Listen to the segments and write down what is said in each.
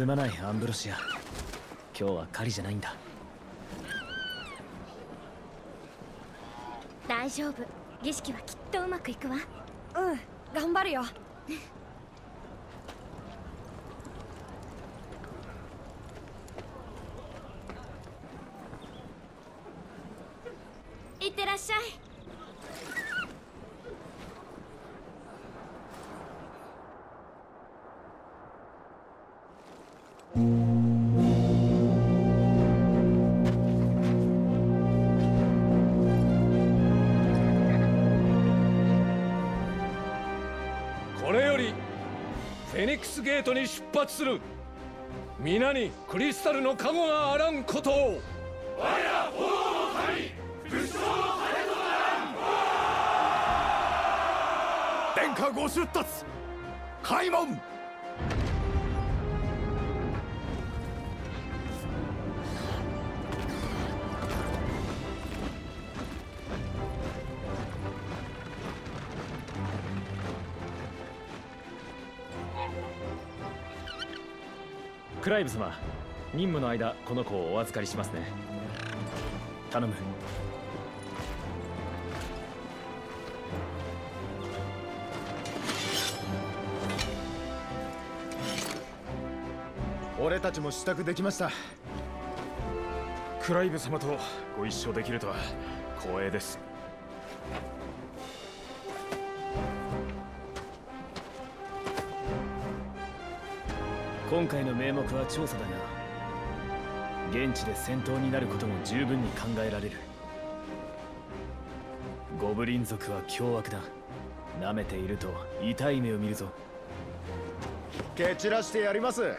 すまないアンブロシア。今日は狩りじゃないんだ。大丈夫。儀式はきっとうまくいくわ。うん頑張るよ。いってらっしゃいスゲートに出発する。皆にクリスタルの加護があらんことを。殿下ご出立。開門。クライブ様任務の間この子をお預かりしますね。頼む。俺たちも支度できました。クライブ様とご一緒できるとは光栄です今回の名目は調査だが現地で戦闘になることも十分に考えられる。ゴブリン族は凶悪だ。舐めていると痛い目を見るぞ。蹴散らしてやります。ウ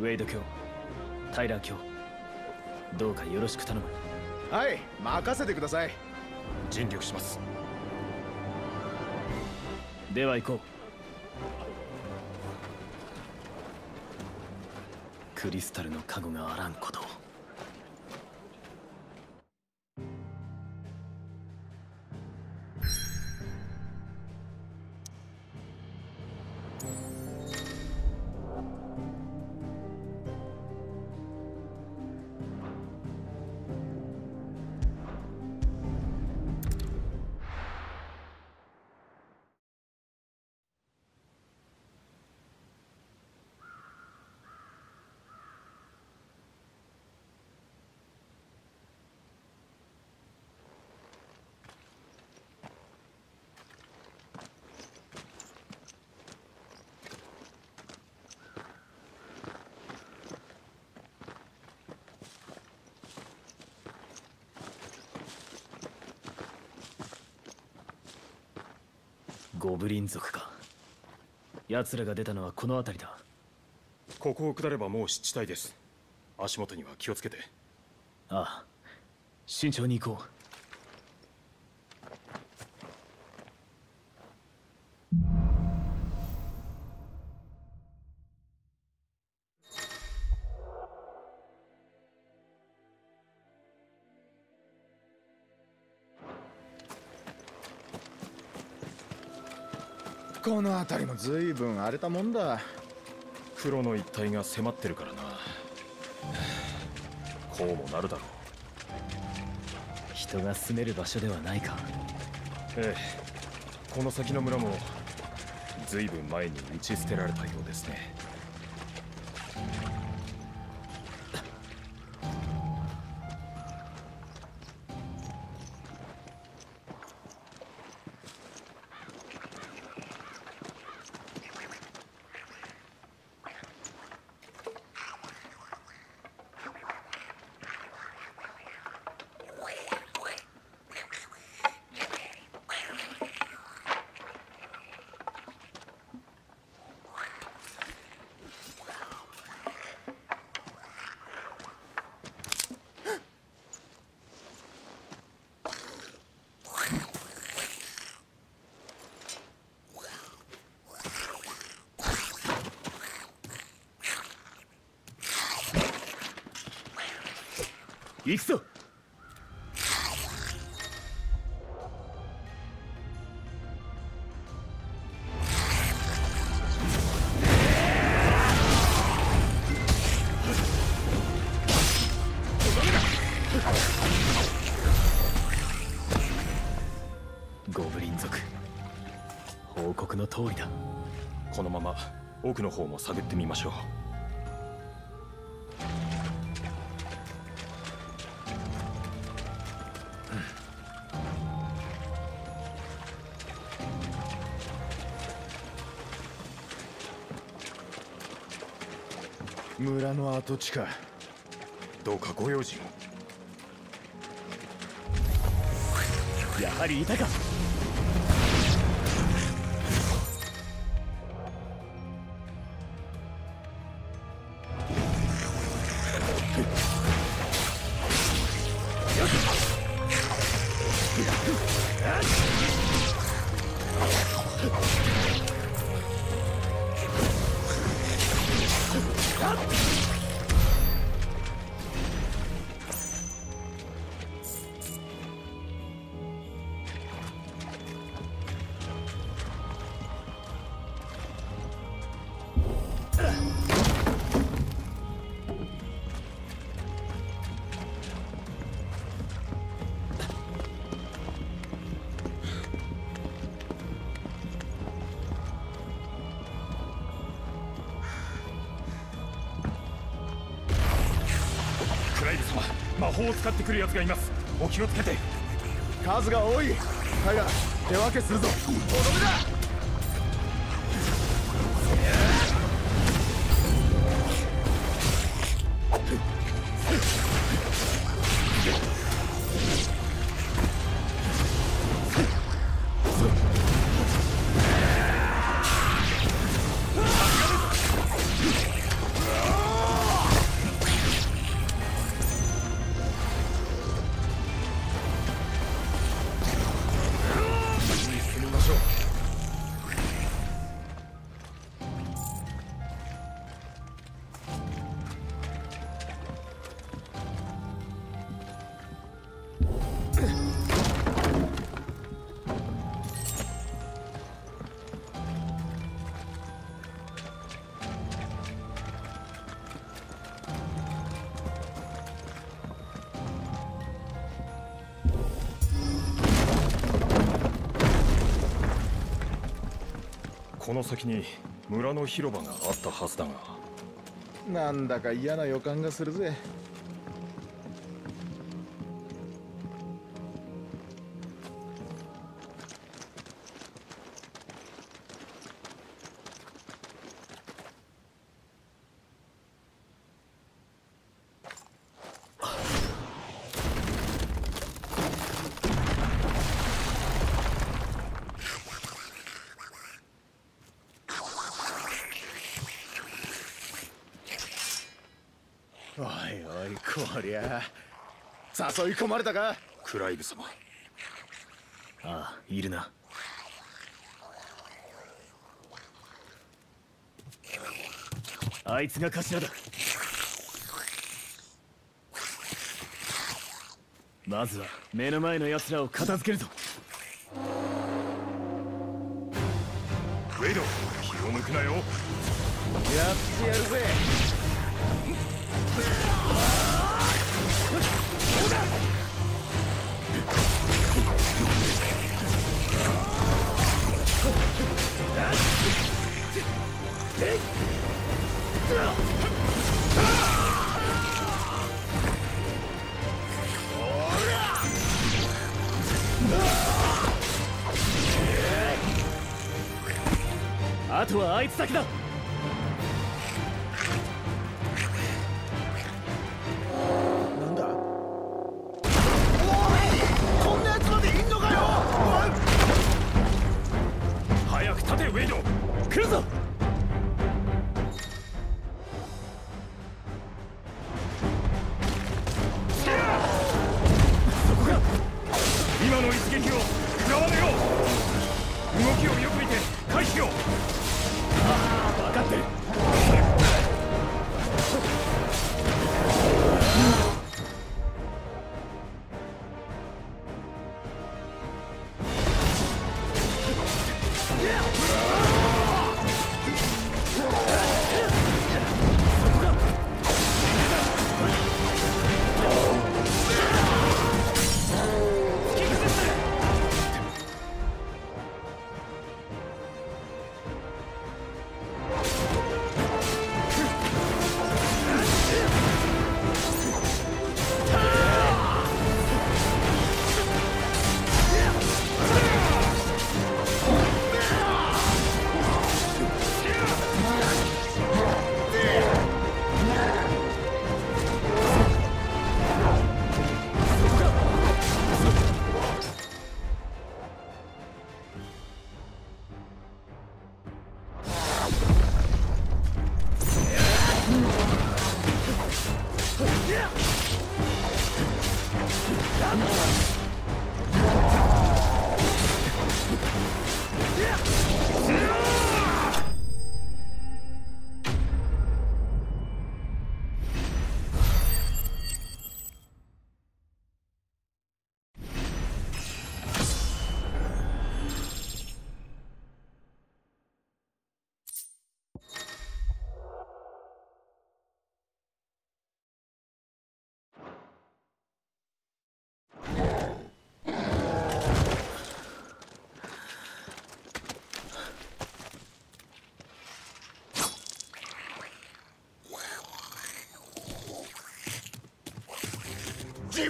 ェイド卿タイラー卿どうかよろしく頼む。はい任せてください。尽力します。では行こうクリスタルの加護があらんことを。ゴブリン族か。奴らが出たのはこの辺りだ。ここを下ればもう湿地帯です。足元には気をつけて。ああ慎重に行こうこの辺りも。随分荒れたもんだ。黒の一帯が迫ってるからな。こうもなるだろう。人が住める場所ではないか。ええ。この先の村も随分前に打ち捨てられたようですね行くぞ。ゴブリン族。報告の通りだ。このまま奥の方も探ってみましょう。村の跡地か。どうかご用心やはりいたか。様魔法を使ってくる奴がいます。お気をつけて。数が多い。だが手分けするぞ。とどめだこの先に村の広場があったはずだが。なんだか嫌な予感がするぜ。誘い込まれたか？クライブ様。ああいるな。あいつが頭だ。まずは目の前の奴らを片付けるぞ。ウェイド気を抜くなよ。やってやるぜあとはあいつだけだ。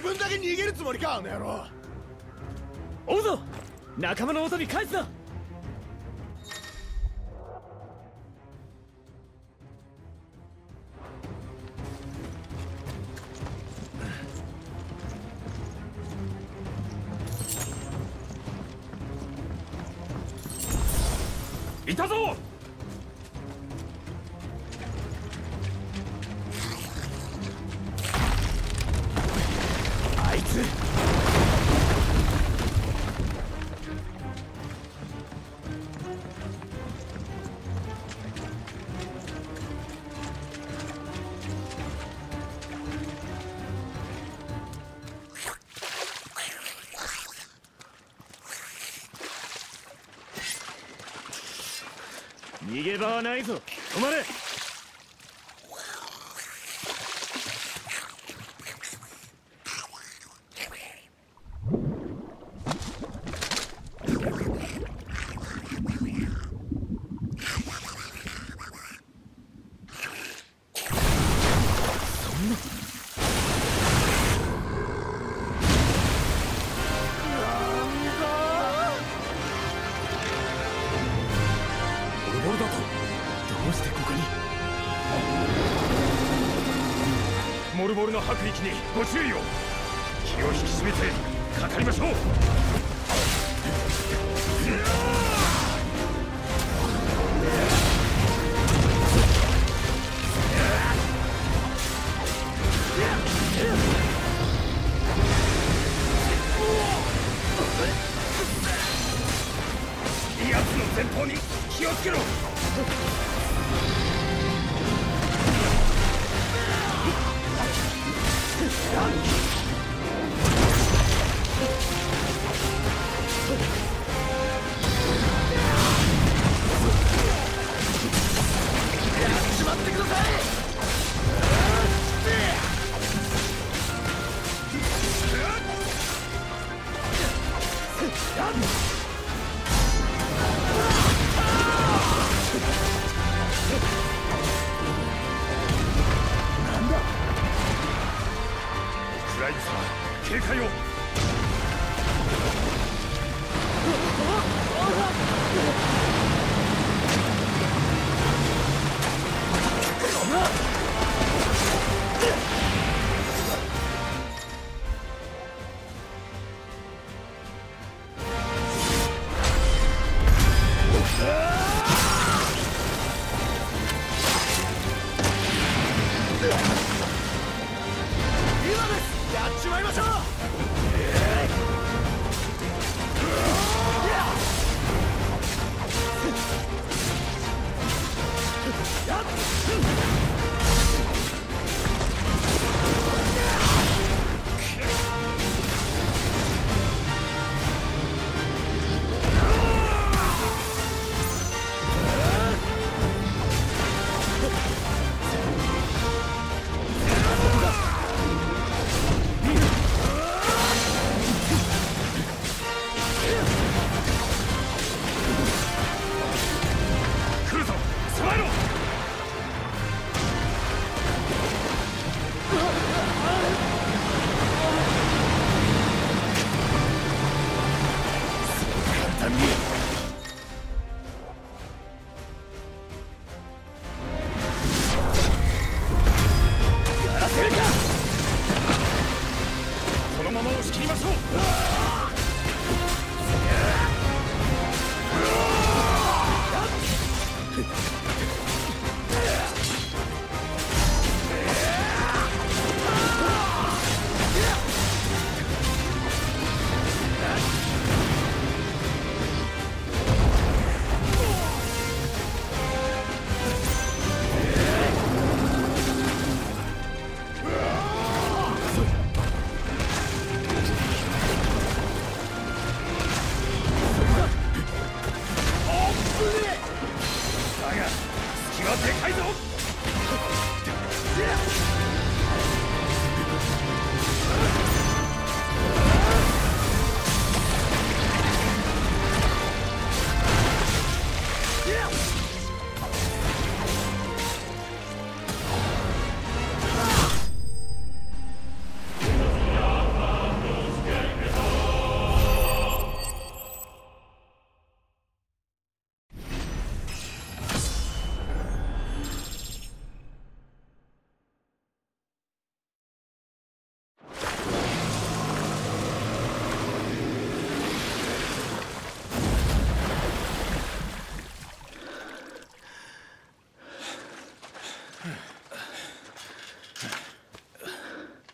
分だけ逃げるつもりかあの野郎。追うぞ仲間の元に返すないたぞ逃げ場はないぞ。止まれ。ルだと。どうしてここに？モルボルの吐く息にご注意を。気を引き締めてかかりましょう。奴の前方に。気をつけろ。警戒を。今ですやっ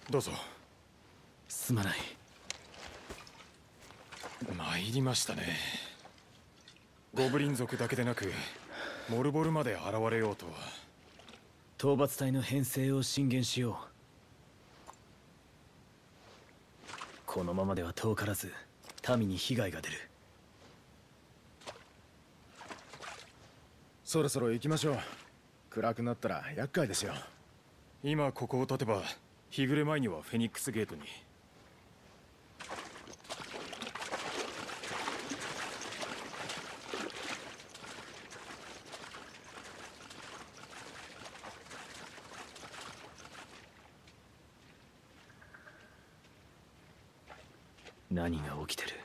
どうぞ。すまない。参りましたね。ゴブリン族だけでなくモルボルまで現れようと。は討伐隊の編成を進言しよう。このままでは遠からず民に被害が出る。そろそろ行きましょう。暗くなったら厄介ですよ。今ここを立てば日暮れ前にはフェニックスゲートに。何が起きてる？